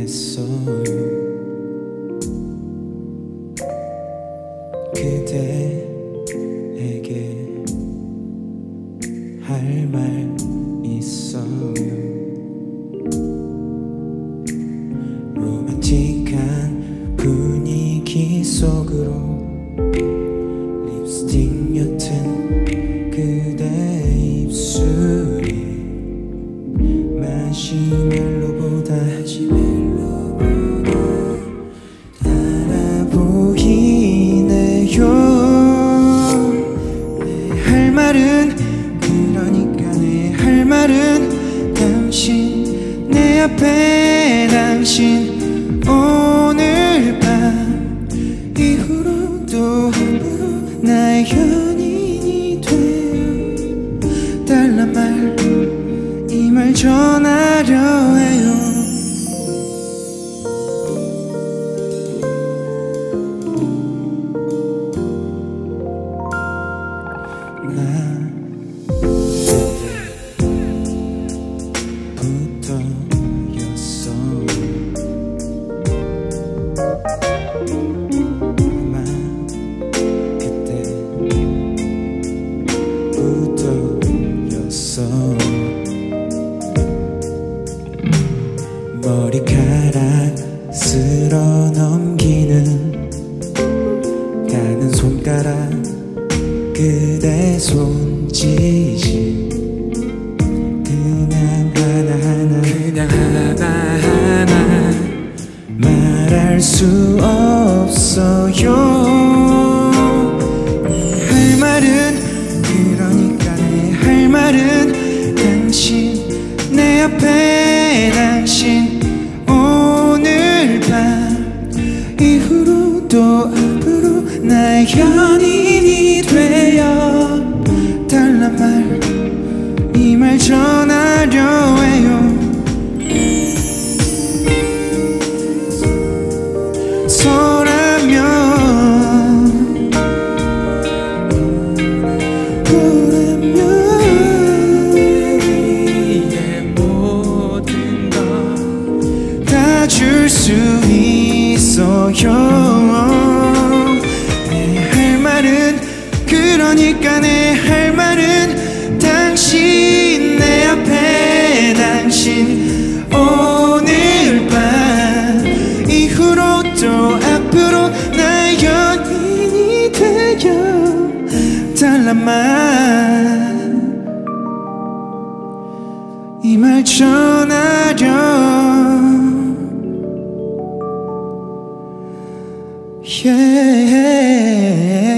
결심했어요 그대에게 할 말 있어요. 로맨틱한 분위기 속으로 립스틱 옅은 그대 입술이 마시멜 말은 당신 내 앞에 당신 오늘 밤 이후로도 앞으로 나의 연인이 돼요 달란 말 이 말 전하 그때부터였어. 머리카락 쓸어 넘기는 가는 손가락 그대 손짓이. 그냥 하나하나 그냥 하나하나. 말할 수 없어요 나의 연인이 되어 달란 말 이 말 전하려 해요. 서라면 내 모든 것다줄 수 있어요 그러니까 내 할 말은 당신 내 앞에 당신 오늘 밤 이후로도 앞으로 나 연인이 되어 달란 말이 말 전하려 yeah.